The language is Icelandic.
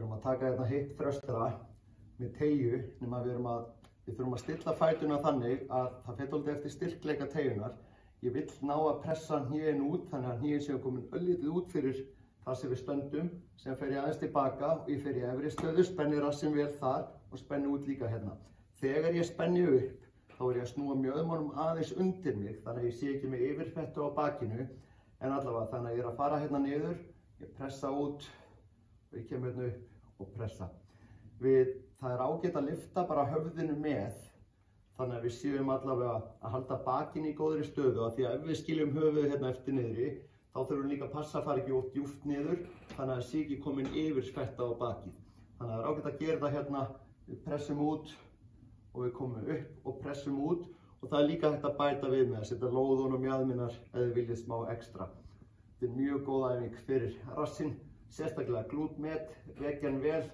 Við erum að taka hérna hitt þröstra með tegju nema við erum að, við þurfum að stilla fætuna þannig að það fyrir alltaf eftir styrkleika tegunar. Ég vill ná að pressa hnýðin út þannig að hnýðin séu komin öllítið út fyrir það sem við stöndum sem fer ég aðeins tilbaka og ég fer í efri stöðu, spenni rassin vel þar og spenni út líka hérna. Þegar ég spenni upp þá er ég að snúa mjöðmónum aðeins undir mig þannig að ég sé ekki með yfirfettu á bakinu en allavega þannig að ég er að fara hérna niður, ég pressa út ég kemur hérna upp og pressa. Við, það er ágætt að lifta bara höfðinu með þannig að við séum allavega að halda bakinu í góðri stöðu að því að ef við skiljum höfuð hérna eftir niðri þá þurfum við líka að passa að fara ekki ótt djúft niður þannig að sé ekki komin yfirfetta á bakið. Þannig að það er ágætt að gera það hérna, við pressum út og við komum upp og pressum út og það er líka hægt að bæta við með að setja lóðun og mjöðminnar eða viljið smá ekstra. Þetta er mjög góð æfing fyrir rassinn, sérstaklega glútmet, vekja hann vel